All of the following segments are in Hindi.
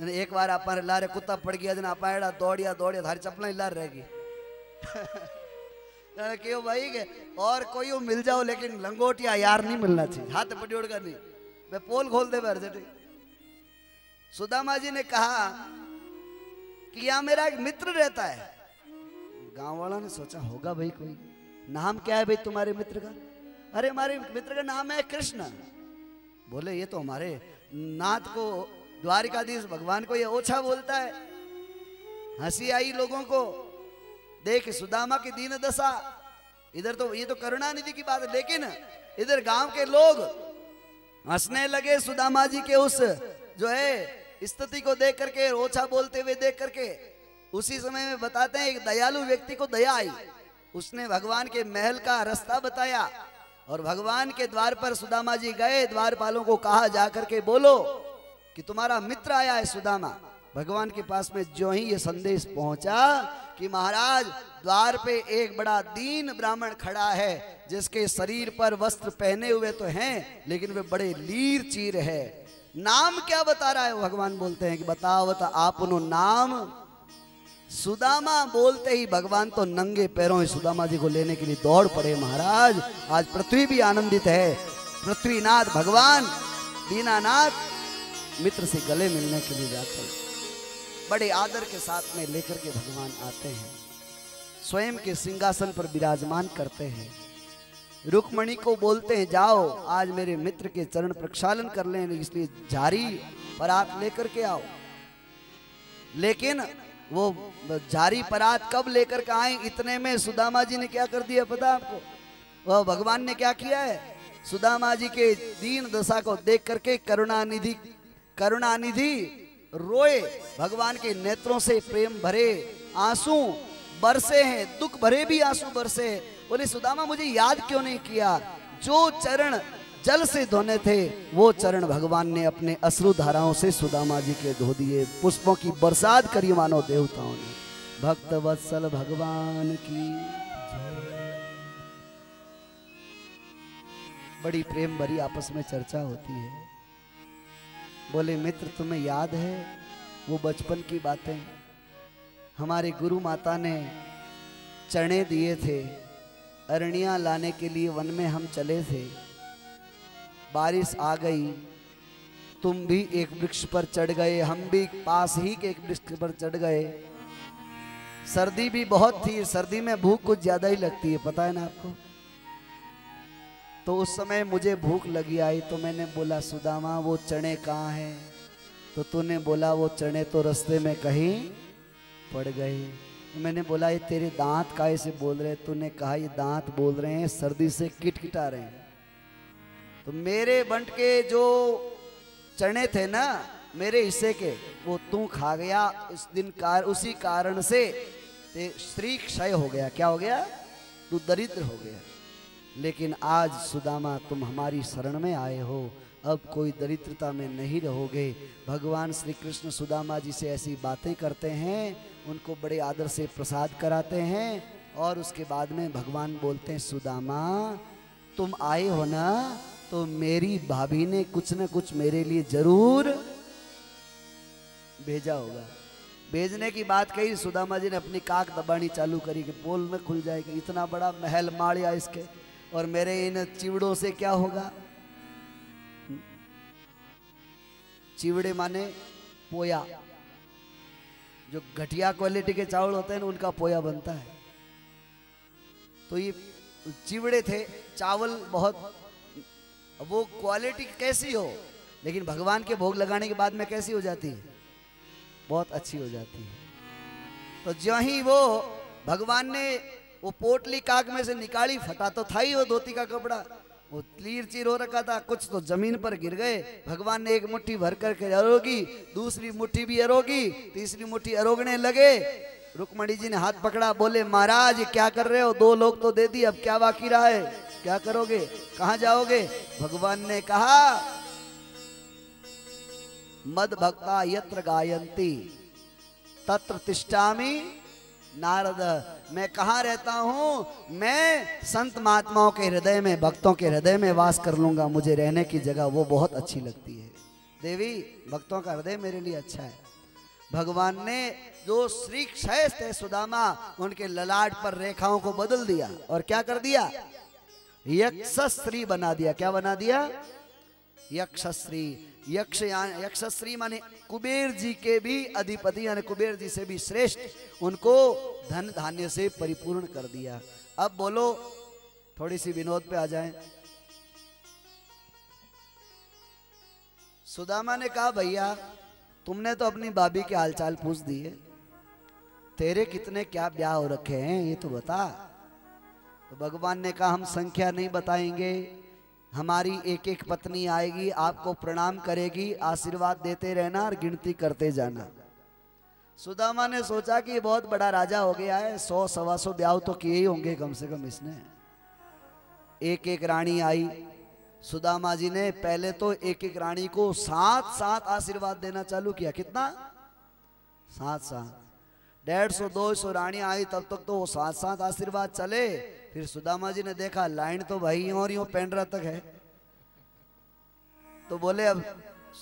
एक बार आप लारे कुत्ता पड़ गया दिन आप दौड़िया दौड़िया थारी चप्पल ही लार रहेगी क्यों भाई के? और कोई मिल जाओ, लेकिन लंगोटिया यार नहीं मिलना चाहिए। हाथ पटियोड़ का नहीं। मैं पोल खोल दे सुदामा जी ने कहा कि यहाँ मेरा एक मित्र रहता है। गाँव वाला ने सोचा, होगा भाई कोई। नाम क्या है भाई तुम्हारे मित्र का? अरे हमारे मित्र का नाम है कृष्ण। बोले, ये तो हमारे नाथ को द्वारिकाधीश भगवान को ये ओछा बोलता है। हँसी आई लोगों को। देख सुदामा की दीन दशा। इधर तो ये तो करुणानिधि की बात है, लेकिन इधर गाँव के लोग हंसने लगे सुदामा जी के उस, जो है, स्थिति को देख करके, ओछा बोलते हुए देख करके। उसी समय में बताते हैं, एक दयालु व्यक्ति को दया आई। उसने भगवान के महल का रास्ता बताया और भगवान के द्वार पर सुदामा जी गए, द्वारपालों को कहा, जाकर के बोलो। कि तुम्हारा मित्र आया है सुदामा। भगवान के पास में जो ही ये संदेश पहुँचा कि महाराज, द्वार पे एक बड़ा दीन ब्राह्मण खड़ा है, जिसके शरीर पर वस्त्र पहने हुए तो हैं, लेकिन वे बड़े लीर चीर है। नाम क्या बता रहा है भगवान बोलते हैं कि बताओ, बता आप नाम। सुदामा बोलते ही भगवान तो नंगे पैरों ही सुदामा जी को लेने के लिए दौड़ पड़े, महाराज। आज पृथ्वी भी आनंदित है। पृथ्वीनाथ भगवान, दीनानाथ मित्र से गले मिलने के लिए जाते हैं। बड़े आदर के साथ में लेकर के भगवान आते हैं। स्वयं के सिंहासन पर विराजमान करते हैं। रुक्मणी को बोलते हैं, जाओ, आज मेरे मित्र के चरण प्रक्षालन कर लें, इसलिए जारी परात लेकर के आओ। लेकिन वो जारी परात कब लेकर के आए, इतने में सुदामा जी ने क्या कर दिया पता आपको? वह भगवान ने क्या किया है? सुदामा जी के दीन दशा को देख करके करुणानिधि करुणानिधि, रोए, भगवान के नेत्रों से प्रेम भरे, आँसू बरसे हैं, दुख भरे भी आँसू बरसे बोले, सुदामा, मुझे याद क्यों नहीं किया? जो चरण जल से धोने थे, वो चरण भगवान ने अपने अश्रु धाराओं से सुदामा जी के धो दिए। पुष्पों की बरसात करी मानो देवताओं ने। भक्त वत्सल भगवान की बड़ी प्रेम भरी आपस में चर्चा होती है। बोले, मित्र, तुम्हें याद है वो बचपन की बातें? हमारे गुरु माता ने चने दिए थे, अरणिया लाने के लिए वन में हम चले थे। बारिश आ गई, तुम भी एक वृक्ष पर चढ़ गए, हम भी पास ही के एक वृक्ष पर चढ़ गए। सर्दी भी बहुत थी, सर्दी में भूख कुछ ज़्यादा ही लगती है, पता है ना आपको? तो उस समय मुझे भूख लगी आई तो मैंने बोला, सुदामा, वो चने कहाँ हैं? तो तूने बोला, वो चने तो रस्ते में कहीं पड़ गए। तो मैंने बोला, ये तेरे दांत का से बोल रहे तूने कहा, ये दांत बोल रहे हैं, सर्दी से किटकिटा रहे हैं। तो मेरे बंट के जो चने थे ना, मेरे हिस्से के, वो तू खा गया। उस दिन कार, उसी कारण से स्त्री क्षय हो गया। क्या हो गया? तू दरिद्र हो गया। लेकिन आज सुदामा, तुम हमारी शरण में आए हो। अब कोई दरिद्रता में नहीं रहोगे। भगवान श्री कृष्ण सुदामा जी से ऐसी बातें करते हैं, उनको बड़े आदर से प्रसाद कराते हैं और उसके बाद में भगवान बोलते हैं, सुदामा, तुम आए हो ना तो मेरी भाभी ने कुछ न कुछ मेरे लिए ज़रूर भेजा होगा। भेजने की बात कही, सुदामा जी ने अपनी काक दबानी चालू करी कि पोल में खुल जाएगी इतना बड़ा महल माड़िया इसके। और मेरे इन चिवड़ों से क्या होगा? चिवड़े माने पोया। जो घटिया क्वालिटी के चावल होते हैं ना, उनका पोया बनता है। तो ये चिवड़े थे, चावल बहुत वो क्वालिटी कैसी हो? लेकिन भगवान के भोग लगाने के बाद में कैसी हो जाती है? बहुत अच्छी हो जाती है। तो जो ही वो भगवान ने वो पोटली काक में से निकाली, फटा तो था ही वो धोती का कपड़ा। वो तीर चीर हो रखा था, कुछ तो ज़मीन पर गिर गए। भगवान ने एक मुट्ठी भर करके अरोगी, दूसरी मुट्ठी भी अरोगी, तीसरी मुट्ठी अरोगने लगे। रुकमणी जी ने हाथ पकड़ा, बोले, महाराज, क्या कर रहे हो? दो लोग तो दे दी अब क्या बाकी रहा है? क्या करोगे? कहा जाओगे? भगवान ने कहा, मद भक्ता यत्र गायंती, तत्र तिष्ठामी नारद, मैं कहा रहता हूँ? मैं संत महात्माओं के हृदय में, भक्तों के हृदय में वास कर लूँगा। मुझे रहने की जगह वो बहुत अच्छी लगती है। देवी, भक्तों का हृदय मेरे लिए अच्छा है। भगवान ने जो श्री क्षय थे सुदामा, उनके ललाट पर रेखाओं को बदल दिया और क्या कर दिया? यक्षश्री बना दिया। क्या बना दिया? यक्षश्री यक्ष यक्षश्री माने कुबेर जी के भी अधिपति यानी कुबेर जी से भी श्रेष्ठ, उनको धन धान्य से परिपूर्ण कर दिया। अब बोलो थोड़ी सी विनोद पे आ जाए। सुदामा ने कहा, भैया, तुमने तो अपनी भाभी के हालचाल पूछ दिए तेरे कितने क्या ब्याह हो रखे हैं, ये तो बता। तो भगवान ने कहा, हम संख्या नहीं बताएँगे। हमारी एक एक पत्नी आएगी, आपको प्रणाम करेगी, आशीर्वाद देते रहना और गिनती करते जाना। सुदामा ने सोचा कि बहुत बड़ा राजा हो गया है, सौ, सवा सौ ब्याह तो किए ही होंगे कम से कम इसने। एक एक रानी आई। सुदामा जी ने पहले तो एक एक रानी को सात सात आशीर्वाद देना चालू किया। कितना? सात सात डेढ़ सौ, दो सौ रानी आई, तब तक तो वो सात सात आशीर्वाद चले। फिर सुदामा जी ने देखा, लाइन तो भाई और यो पेंड्रा तक है। तो बोले, अब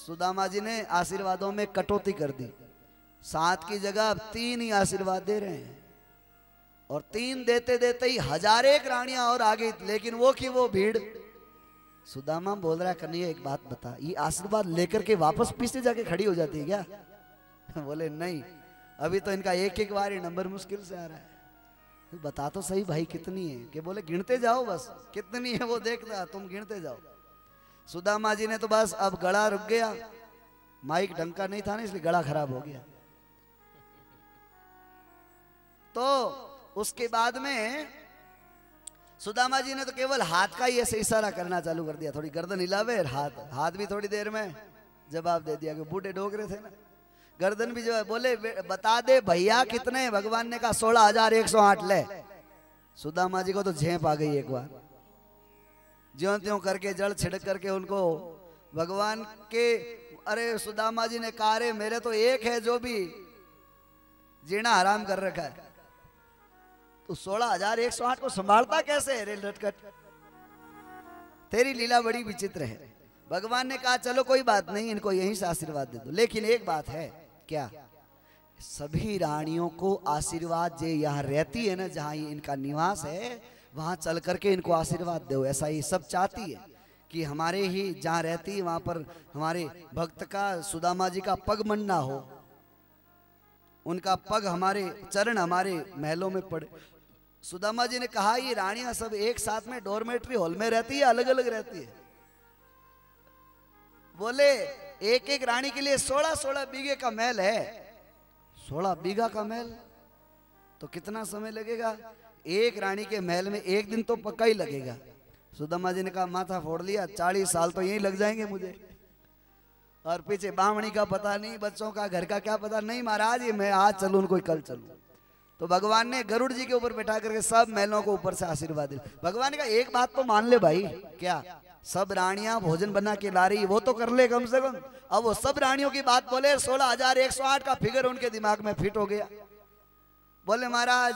सुदामा जी ने आशीर्वादों में कटौती कर दी। सात की जगह अब तीन ही आशीर्वाद दे रहे हैं। और तीन देते देते ही हज़ार रानियाँ और आ गई, लेकिन वो की वो भीड़। सुदामा बोल रहा, कन्हैया, एक बात बता, ये आशीर्वाद लेकर के वापस पीछे जाके खड़ी हो जाती है क्या? बोले, नहीं, अभी तो इनका एक एक बार ही नंबर मुश्किल से आ रहा है। बता तो सही भाई, कितनी है? कि बोले, गिनते जाओ बस, कितनी है वो देखता तुम गिनते जाओ। सुदामा जी ने तो बस अब गड़ा रुक गया। माइक ढंग का नहीं था ना, इसलिए गला खराब हो गया। तो उसके बाद में सुदामा जी ने तो केवल हाथ का ही ऐसे इशारा करना चालू कर दिया। थोड़ी गर्दन हिलावे, हाथ हाथ भी थोड़ी देर में जवाब दे दिया कि बूढ़े डोगरे थे ना। गर्दन भी जो है, बोले बता दे भैया कितने भगवान ने कहा, सोलह हज़ार एक सौ आठ ले। सुदामा जी को तो झेप आ गई एक बार। ज्यो त्यों करके जड़ छिड़क करके उनको, भगवान के, अरे सुदामा जी ने कहा मेरे तो एक है जो भी जीना हराम कर रखा है। तो सोलह हज़ार एक सौ आठ को संभालता कैसे है रेल लटकट? तेरी लीला बड़ी विचित्र है। भगवान ने कहा, चलो कोई बात नहीं, इनको यहीं से आशीर्वाद दे दो। लेकिन एक बात है क्या? सभी रानियों को आशीर्वाद जो यहाँ रहती है ना, जहाँ इनका निवास है, वहाँ चल करके इनको आशीर्वाद दो। ऐसा ही सब चाहती है कि हमारे ही जहाँ रहती है, वहाँ पर हमारे भक्त का, सुदामा जी का पग मनना हो। उनका पग हमारे चरण, हमारे महलों में पड़े। सुदामा जी ने कहा, ये रानियाँ सब एक साथ में डोरमेट्री हॉल में रहती है अलग अलग रहती है? बोले एक एक रानी के लिए सोलह सोलह बीघे का महल है। सोलह बीघा का महल? तो कितना समय लगेगा? एक रानी के महल में एक दिन तो पक्का ही लगेगा। सुदामा जी ने कहा, माथा फोड़ लिया, चालीस साल तो यही लग जाएँगे मुझे। और पीछे बामणी का पता नहीं, बच्चों का, घर का क्या पता? नहीं महाराज, ये मैं आज चलू कोई कल चलू। तो भगवान ने गरुड़ जी के ऊपर बैठा करके सब महलों को ऊपर से आशीर्वाद दिया। भगवान का एक बात तो मान ले भाई, क्या? सब रानियाँ भोजन बना के ला रही, वो तो कर ले कम से कम। अब वो सब रानियों की बात बोले, सोलह हज़ार एक सौ आठ का फिगर उनके दिमाग में फिट हो गया। बोले, महाराज,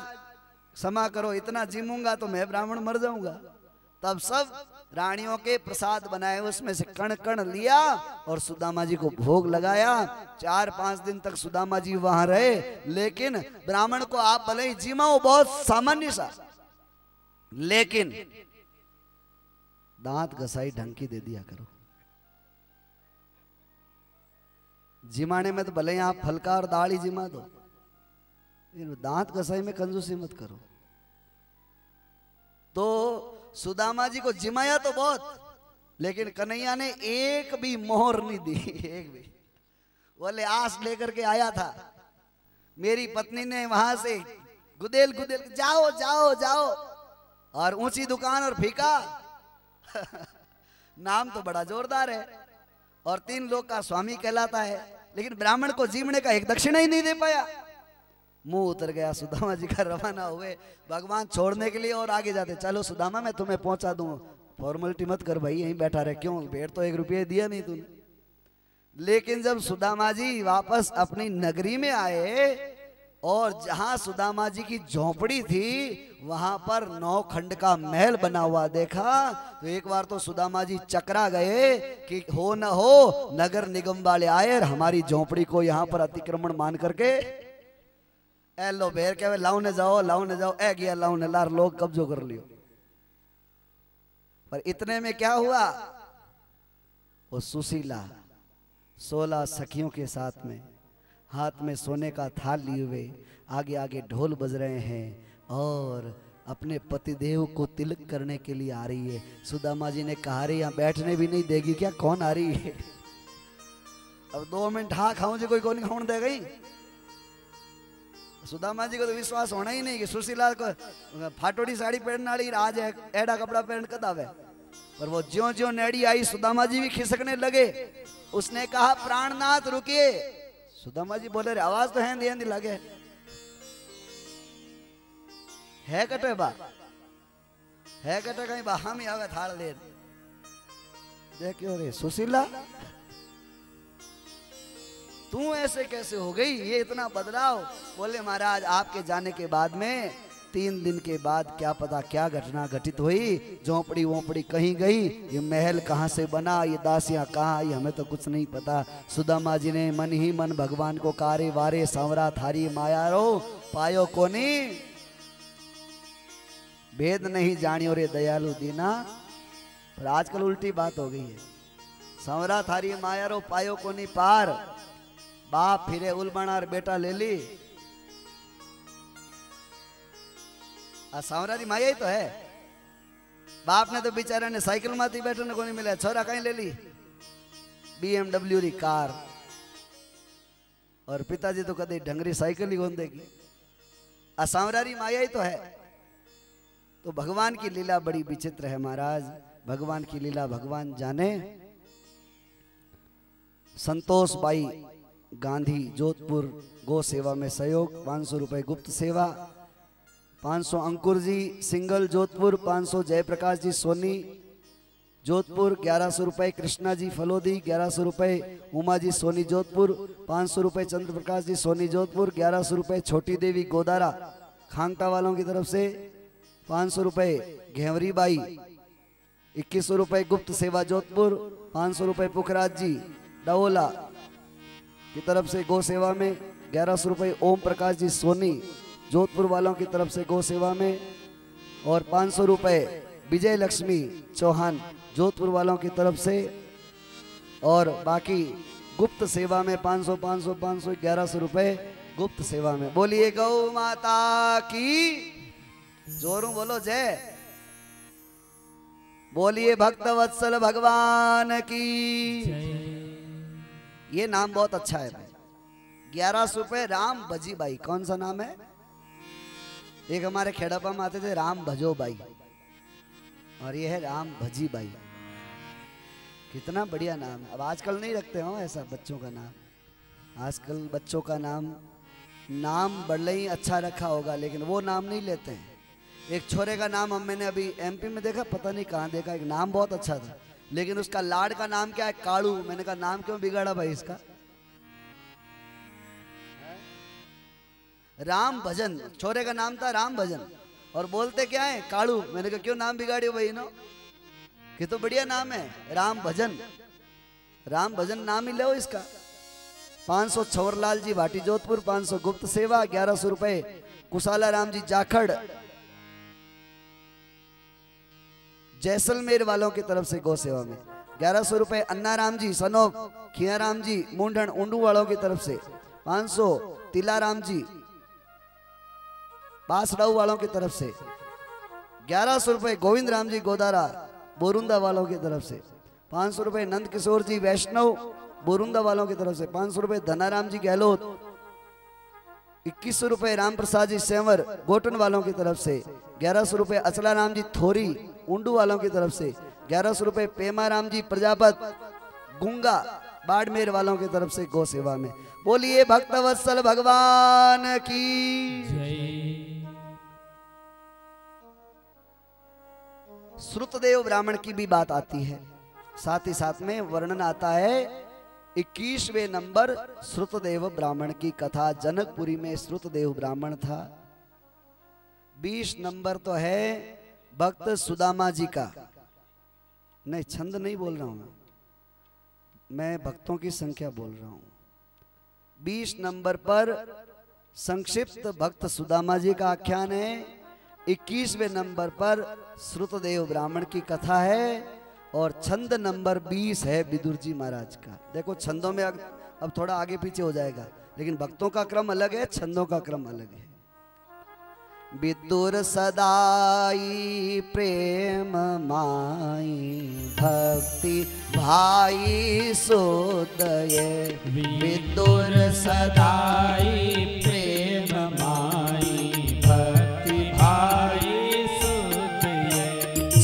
क्षमा करो, इतना जिमूँगा तो मैं ब्राह्मण मर जाऊँगा। तब सब रानियों के प्रसाद बनाए, उसमें से कण कण लिया और सुदामा जी को भोग लगाया। चार पाँच दिन तक सुदामा जी वहाँ रहे, लेकिन ब्राह्मण को आप भले ही जिमाओ, बहुत सामान्य सा। लेकिन दांत घसाई ढंग की दे दिया करो। जिमाने में तो भले आप फलका और दाढ़ी जिमा दो दांत घसाई में कंजूसी मत करो। तो सुदामा जी को जिमाया तो बहुत, लेकिन कन्हैया ने एक भी मोहर नहीं दी, एक भी। बोले, आस लेकर के आया था। मेरी पत्नी ने वहाँ से गुदेल गुदेल, जाओ जाओ जाओ। और ऊँची दुकान और फीका नाम तो बड़ा जोरदार है और तीन लोग का स्वामी कहलाता है, लेकिन ब्राह्मण को जीवने का एक दक्षिणा ही नहीं दे पाया। मुँह उतर गया, सुदामा जी का रवाना हुए। भगवान छोड़ने के लिए और आगे जाते, चलो सुदामा, मैं तुम्हें पहुँचा दू। फॉर्मेलिटी मत कर भाई, यहीं बैठा रहे, क्यों? भेड़ तो एक रुपये दिया नहीं तूने। लेकिन जब सुदामा जी वापस अपनी नगरी में आए और जहाँ सुदामा जी की झोपड़ी थी, वहाँ पर नौ खंड का महल बना हुआ देखा। तो एक बार तो सुदामा जी चकरा गए कि हो न हो, नगर निगम वाले आए और हमारी झोपड़ी को यहाँ पर अतिक्रमण मान करके, ए, लो बेर के लाओ ने जाओ, लाओ ने जाओ, ए, गया, लाओ ने, लार, लोग कब्जो कर लियो। पर इतने में क्या हुआ? वो सुशीला, सोलह सखियों के साथ में हाथ में सोने का थाल लिए हुए आगे आगे ढोल बज रहे हैं और अपने पतिदेव को तिलक करने के लिए आ रही है। सुदामा जी ने कहा रही यहाँ बैठने भी नहीं देगी क्या? कौन आ रही है? अब दो मिनट हाँ खाऊं जी, कोई कौन खाऊं, दे गई। सुदामा जी को तो विश्वास होना ही नहीं कि सुशीला को फाटोड़ी साड़ी पहनने वाली आज एडा कपड़ा पहन कद आवे पर वो ज्यो ज्यो नेड़ी आई, सुदामा जी भी खिसकने लगे। उसने कहा, प्राणनाथ, रुकिए। सुदामा जी बोले रे आवाज़ तो है दी लगे है। कटे बा। है कटे कहीं बा, हम ही आवे थाल ले देखियो रे, सुशीला, तू ऐसे कैसे हो गई? ये इतना बदलाव। बोले, महाराज, आपके जाने के बाद में तीन दिन के बाद क्या पता क्या घटना घटित हुई? झोपड़ी वोपड़ी कहीं गई? ये महल कहाँ से बना? ये दासियाँ कहाँ? आई हमें तो कुछ नहीं पता। सुदामा जी ने मन ही मन भगवान को कारे वारे सांवरा थारी माया रो। पायो कोनी? भेद नहीं जानियो रे दयालु दीना। पर आजकल उल्टी बात हो गई है। सांवरा थारी माया रो पायो कोनी पार। बाप फिरे उलबणार बेटा ले ली। सांवरा माया ही तो है बाप ने तो बेचारा ने साइकिल माती बैठने को नहीं मिला छोरा कहीं ले ली बीएमडब्ल्यू री कार और पिताजी तो कदे ढंगरी साइकिल ही गोंद देगी सांवरारी माया ही तो है तो भगवान की लीला बड़ी विचित्र है महाराज भगवान की लीला भगवान जाने संतोष बाई गांधी जोधपुर गो सेवा में सहयोग पाँच सौ रुपये गुप्त सेवा पाँच सौ अंकुर जी, सिंगल जोधपुर, पाँच सौ जयप्रकाश जी, सोनी जोधपुर, ग्यारह सौ रुपये कृष्णा जी, फलोदी, ग्यारह सौ रुपये उमा जी, सोनी जोधपुर, पाँच सौ रुपये चंद्र प्रकाश जी, सोनी जोधपुर, ग्यारह सौ रुपये छोटी देवी गोदारा, खांगटा वालों की तरफ़ से पाँच सौ रुपये घेवरी बाई, इक्कीस सौ रुपये गुप्त सेवा जोधपुर, पाँच सौ रुपये पुखराज जी, डवोला की तरफ़ से गौ सेवा में, ग्यारह सौ रुपये ओम प्रकाश जी, सोनी जोधपुर वालों की तरफ़ से गौ सेवा में और पाँच सौ रुपये विजय लक्ष्मी चौहान जोधपुर वालों की तरफ़ से और बाकी गुप्त सेवा में पाँच सौ पाँच सौ पाँच सौ, ग्यारह सौ रुपये गुप्त सेवा में। बोलिए गौ माता की। जोरू बोलो जय। बोलिए भक्त वत्सल भगवान की। ये नाम बहुत अच्छा है ग्यारह सौ रुपये राम भजी बाई कौन सा नाम है? एक हमारे खेड़ापा में आते थे, राम भजो भाई और ये है राम भजी बाई। कितना बढ़िया नाम है। अब आजकल नहीं रखते हो ऐसा बच्चों का नाम। आजकल बच्चों का नाम नाम बड़े ही अच्छा रखा होगा, लेकिन वो नाम नहीं लेते हैं। एक छोरे का नाम हम मैंने अभी एमपी में देखा, पता नहीं कहाँ देखा, एक नाम बहुत अच्छा था। लेकिन उसका लाड का नाम क्या है? काड़ू मैंने कहा, नाम क्यों बिगाड़ा भाई इसका? राम भजन। छोरे का नाम था राम भजन। और बोलते क्या है? काड़ू मैंने कहा, क्यों नाम बिगाड़ियो भाई नो कि तो बढ़िया नाम है, राम भजन। राम भजन नाम ही लो इसका। पाँच सौ छवरलाल जी, भाटी जोधपुर, पाँच सौ गुप्त सेवा, ग्यारह सौ रुपए। कुशाला राम जी, जाखड़। जैसलमेर वालों की तरफ़ से गौ सेवा में। ग्यारह सौ रुपए अन्ना राम जी, सनोक, खिया राम जी, मुंडन, उंडू वालों की तरफ़ से। पाँच सौ तिला राम जी बासडाऊ वालों की तरफ़ से। ग्यारह सौ रुपए गोविंद राम जी गोदारा, बोरुंदा वालों की तरफ़ से। पाँच सौ रुपए नंद किशोर जी वैष्णव, बोरुंदा वालों की तरफ़ से। पाँच सौ रुपए धनाराम जी गहलोत। इक्कीस सौ रुपए राम प्रसाद जी सेवर, गोटन वालों की तरफ़ से। ग्यारह सौ रुपए अचला राम जी थोरी, उंडू वालों की तरफ़ से। ग्यारह सौ रुपए पेमा राम जी प्रजापत, गुंगा, बाड़मेर वालों की तरफ़ से गौ सेवा में। बोलिए भक्त वत्सल भगवान की। श्रुतदेव ब्राह्मण की भी बात आती है। साथ ही साथ में वर्णन आता है, इक्कीसवें नंबर श्रुतदेव ब्राह्मण की कथा। जनकपुरी में श्रुतदेव ब्राह्मण था। बीस नंबर तो है भक्त सुदामा जी का। नहीं, छंद नहीं बोल रहा हूँ मैं। भक्तों की संख्या बोल रहा हूँ। बीस नंबर पर संक्षिप्त भक्त सुदामा जी का आख्यान है। इक्कीसवें नंबर पर श्रुतदेव ब्राह्मण की कथा है और छंद नंबर बीस है विदुर जी महाराज का। देखो छंदों में अब थोड़ा आगे पीछे हो जाएगा लेकिन भक्तों का क्रम अलग है छंदों का क्रम अलग है। विदुर सदाई प्रेम माई भक्ति भाई सोदय विदुर सदाई प्रेम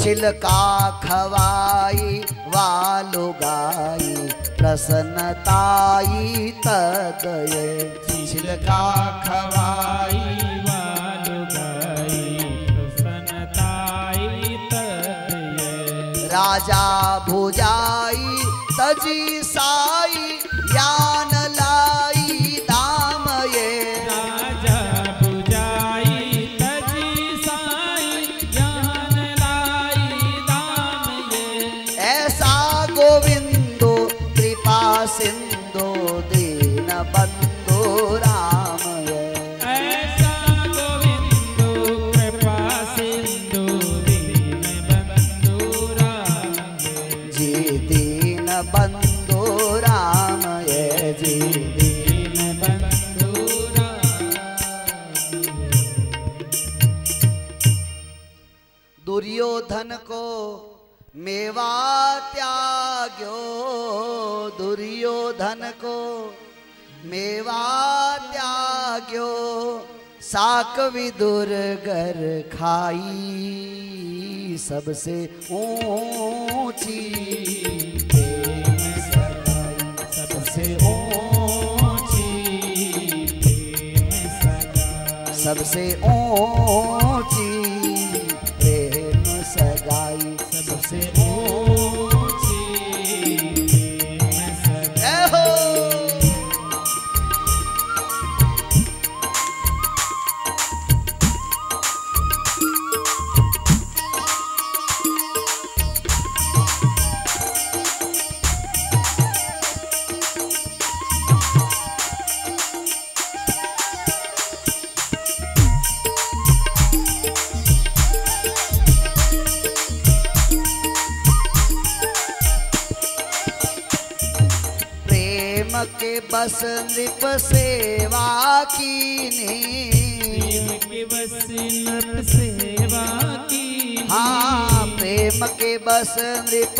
छिलका खवाई वालो गाई प्रसन्नताई तदय। छिलका खवाई राजा भुजाई तजी साई यान साक विदुर घर खाई सबसे ऊँची। सबसे ऊँची। सबसे ऊँची। नृप सेवा कीनी। प्रेम के बस नृप सेवा की हाँ प्रेम के बस नृप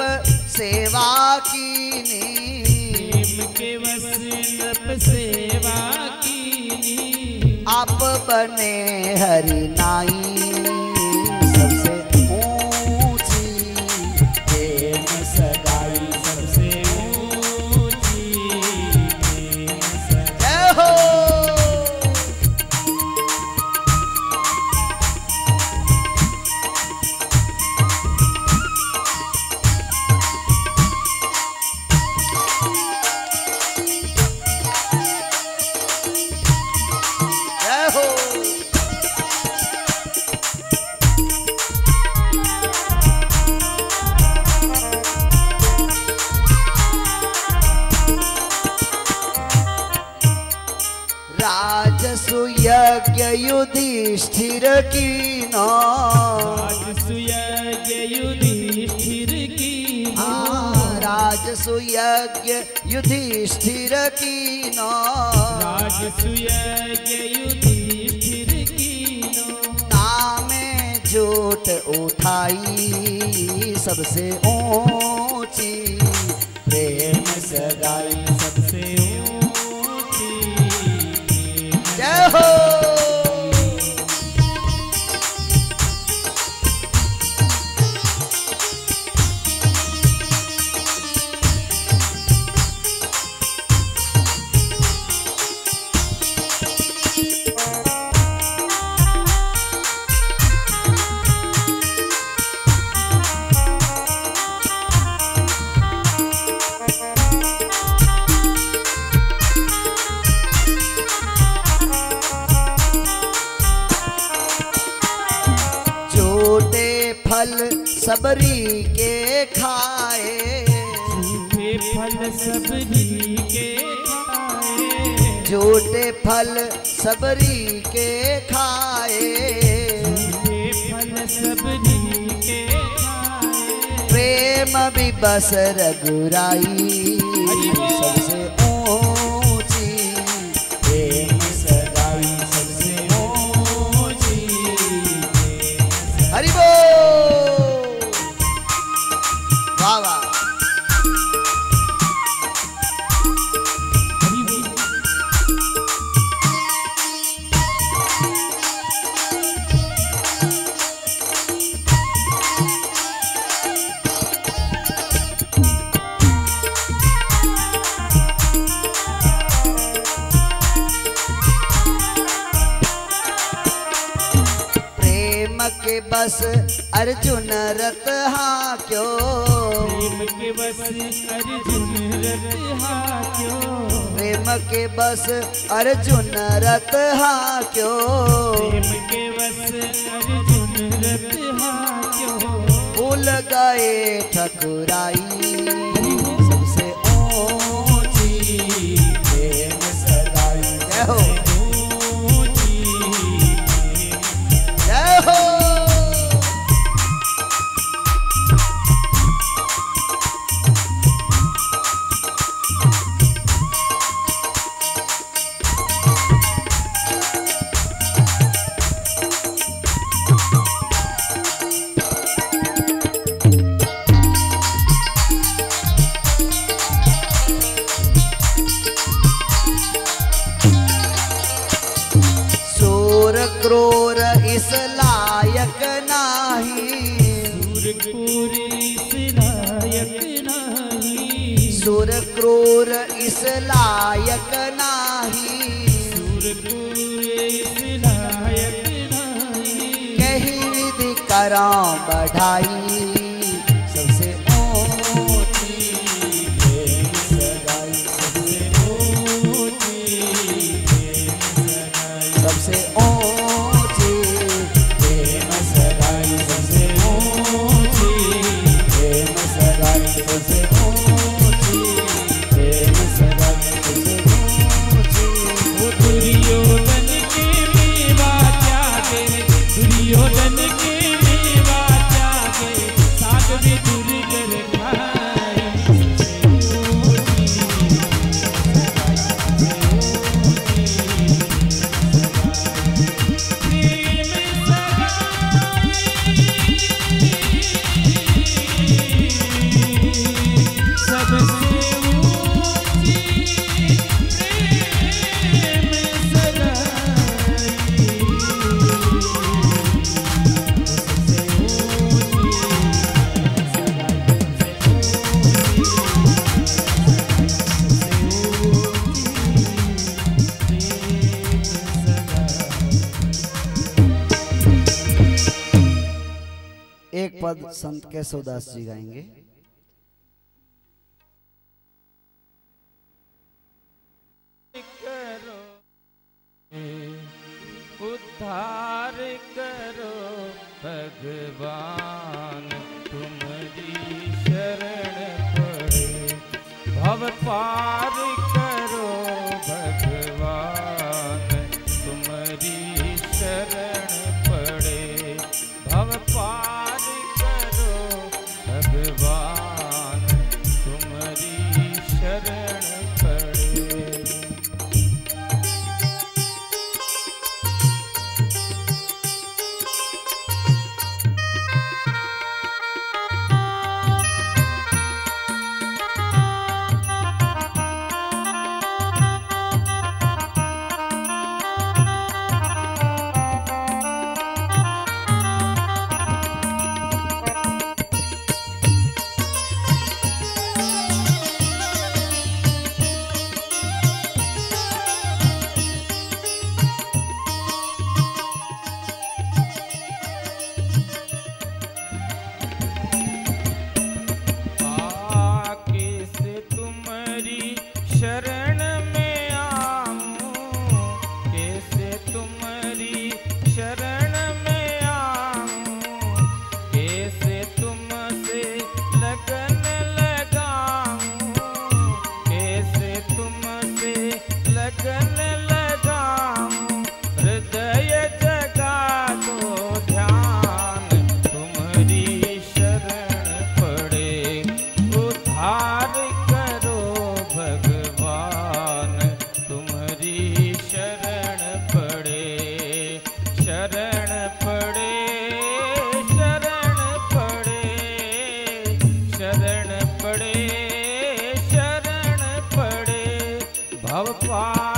सेवा कीनी। प्रेम के बस नृप सेवा की आप बने हरि नाई। युधिष्ठिर की नौ राजसुयज्ञ युधिष्ठिर की राजसु यज्ञ युधिष्ठिर की नौ राजसुयज्ञ युधिष्ठिर की नामे झूठ उठाई सबसे ऊँची प्रेम सगाई। सबरी के खाए। प्रेम भी बस रघुराई। अर्जुन रत हा क्यों प्रेम के बस अर्जुन रत हाक्यो। प्रेम के बस अर्जुन रत हाँ क्यों प्रेम के बस अर्जुन रत हाक्यो। भूल गए ठकुराई। सगाई केशवदास जी गाएँगे। करो उद्धार करो भगवान तुम्हारी शरण पड़े। भव पार ભવ પા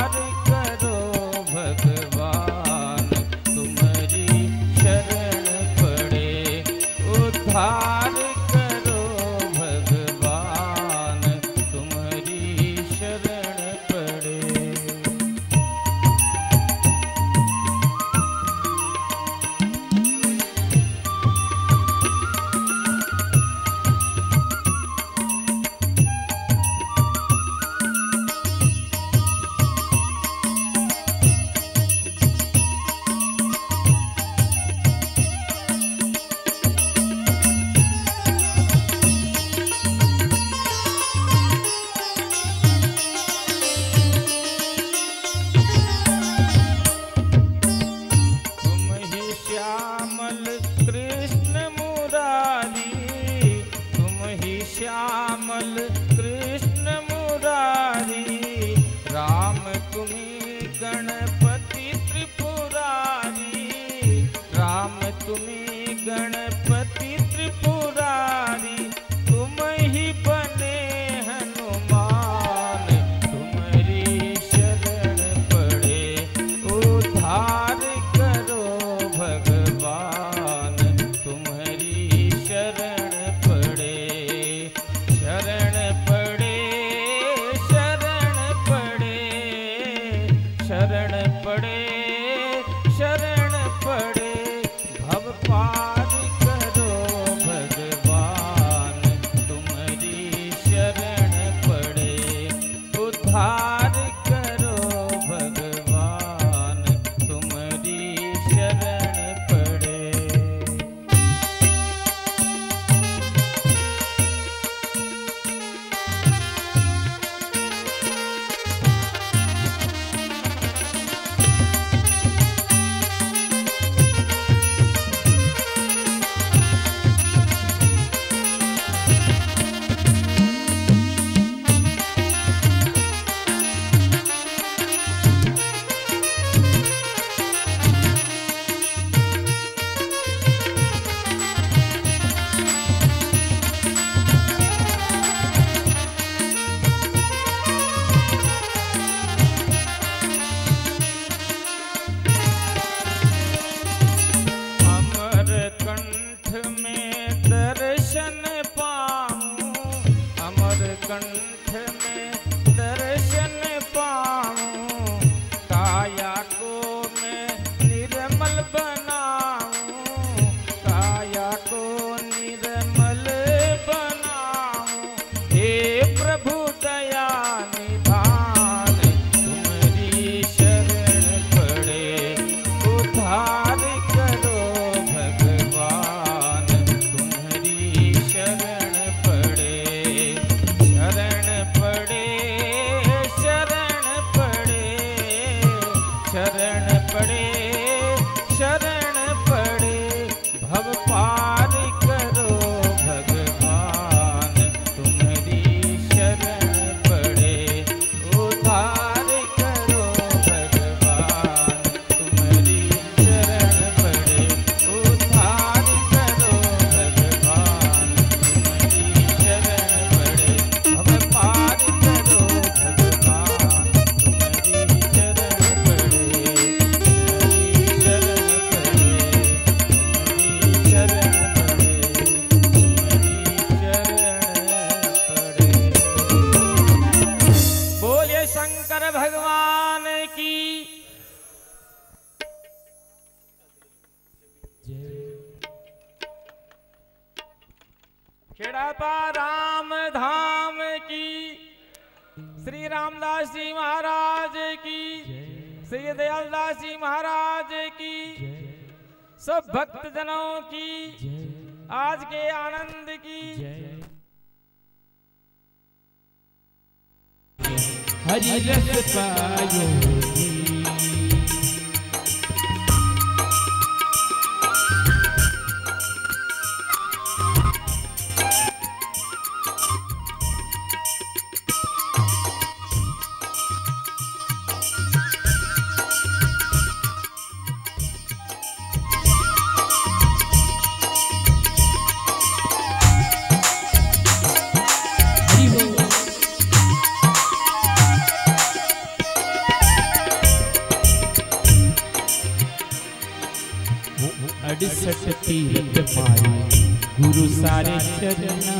खेड़ापा राम धाम की, श्री रामदास जी महाराज की, श्री दयालदास जी महाराज की, सब भक्त जनों की, आज के आनंद की। हरि रस पायो। अड़सठ तीरथ मारे गुरु सारे चरना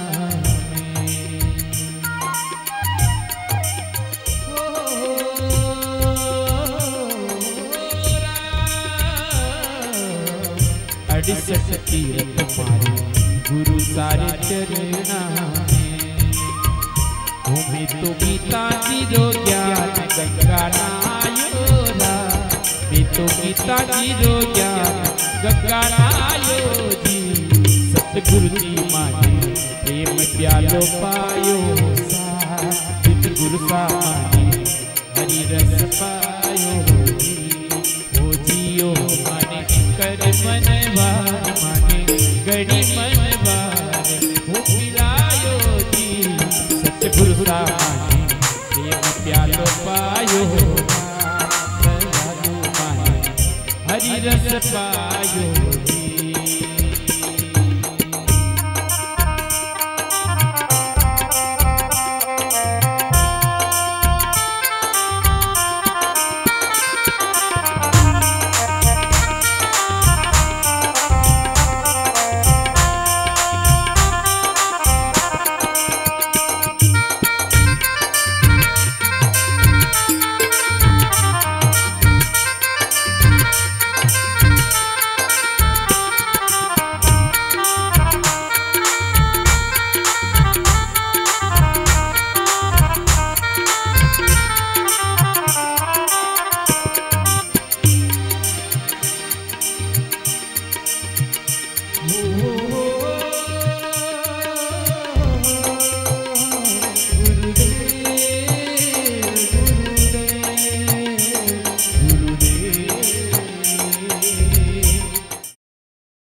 अड़सठ तीरथ मारे गुरु सारे चरना तो गीता ज़ीरो ज्ञान, गंगा नायोरा मैं तो गीता ज़ीरो ज्ञान गंगा नायो जी। सतगुरु जी माने, प्रेम प्यालो पायो सा जित गुरु सा माने, हरि रस पायो जी। ओ जियो माने, कर मन वार माने गड़ी मन वार हो पिलायो जी। सतगुरु सा माने। रस पायो जी